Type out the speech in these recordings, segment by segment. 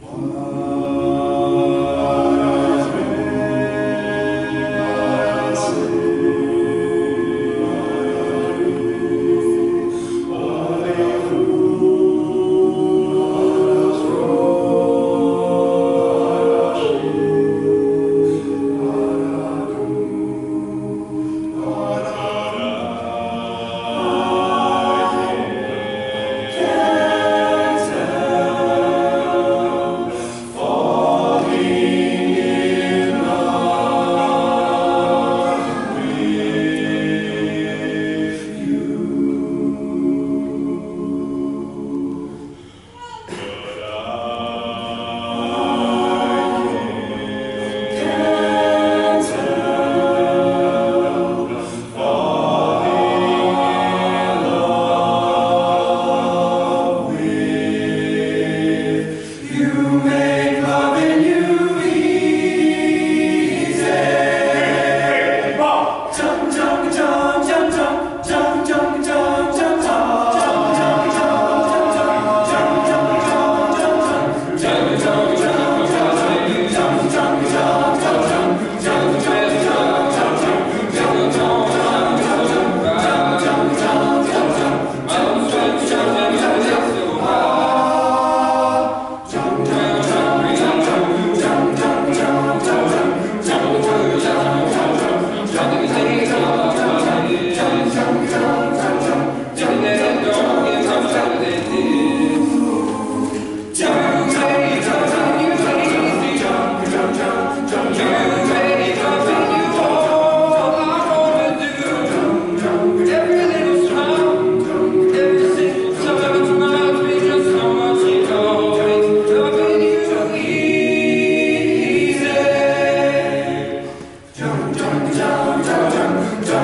One. Thank you.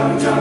점점